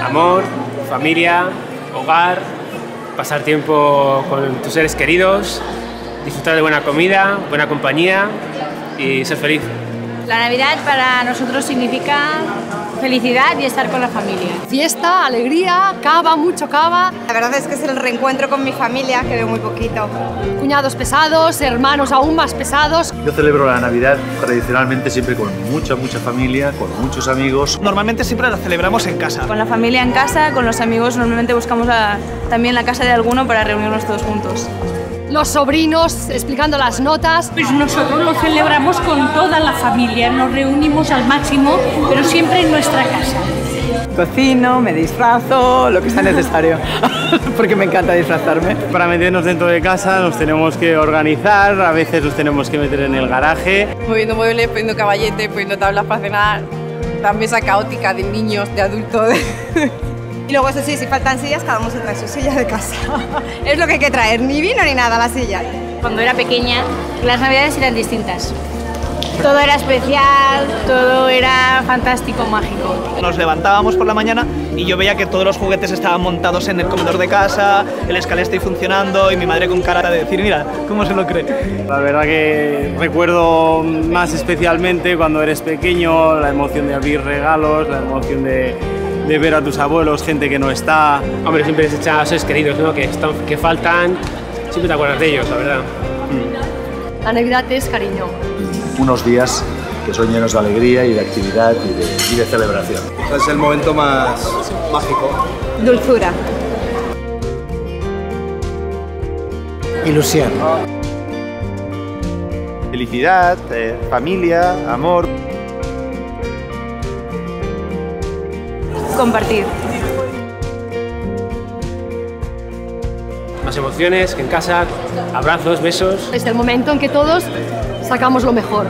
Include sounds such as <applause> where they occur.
amor, familia, hogar, pasar tiempo con tus seres queridos, disfrutar de buena comida, buena compañía y ser feliz. La Navidad para nosotros significa felicidad y estar con la familia. Fiesta, alegría, cava, mucho cava. La verdad es que es el reencuentro con mi familia, que veo muy poquito. Cuñados pesados, hermanos aún más pesados. Yo celebro la Navidad tradicionalmente siempre con mucha, mucha familia, con muchos amigos. Normalmente siempre la celebramos en casa. Con la familia en casa, con los amigos normalmente buscamos también la casa de alguno para reunirnos todos juntos los sobrinos explicando las notas. Pues nosotros lo celebramos con toda la familia, nos reunimos al máximo, pero siempre en nuestra casa. Cocino, me disfrazo, lo que sea necesario, <laughs> porque me encanta disfrazarme. Para meternos dentro de casa nos tenemos que organizar, a veces nos tenemos que meter en el garaje. Moviendo muebles, poniendo caballete, poniendo tablas para cenar, la mesa caótica de niños, de adultos. <laughs> Y luego, eso sí, si faltan sillas, cada uno se trae su silla de casa. <laughs> es lo que hay que traer, ni vino ni nada la silla. Cuando era pequeña, las navidades eran distintas. Todo era especial, todo era fantástico, mágico. Nos levantábamos por la mañana y yo veía que todos los juguetes estaban montados en el comedor de casa, el escalé está funcionando y mi madre con cara de decir, mira, ¿cómo se lo cree? La verdad que recuerdo más especialmente cuando eres pequeño, la emoción de abrir regalos, la emoción de de ver a tus abuelos, gente que no está. Hombre, siempre les echas a seres queridos, ¿no? Que, están, que faltan, siempre te acuerdas de ellos, la verdad. Mm. La Navidad es cariño. Unos días que son llenos de alegría y de actividad y de, y de celebración. Es el momento más mágico. Dulzura. Ilusión. Felicidad, eh, familia, amor. Compartir. Más emociones que en casa, abrazos, besos. Es el momento en que todos sacamos lo mejor.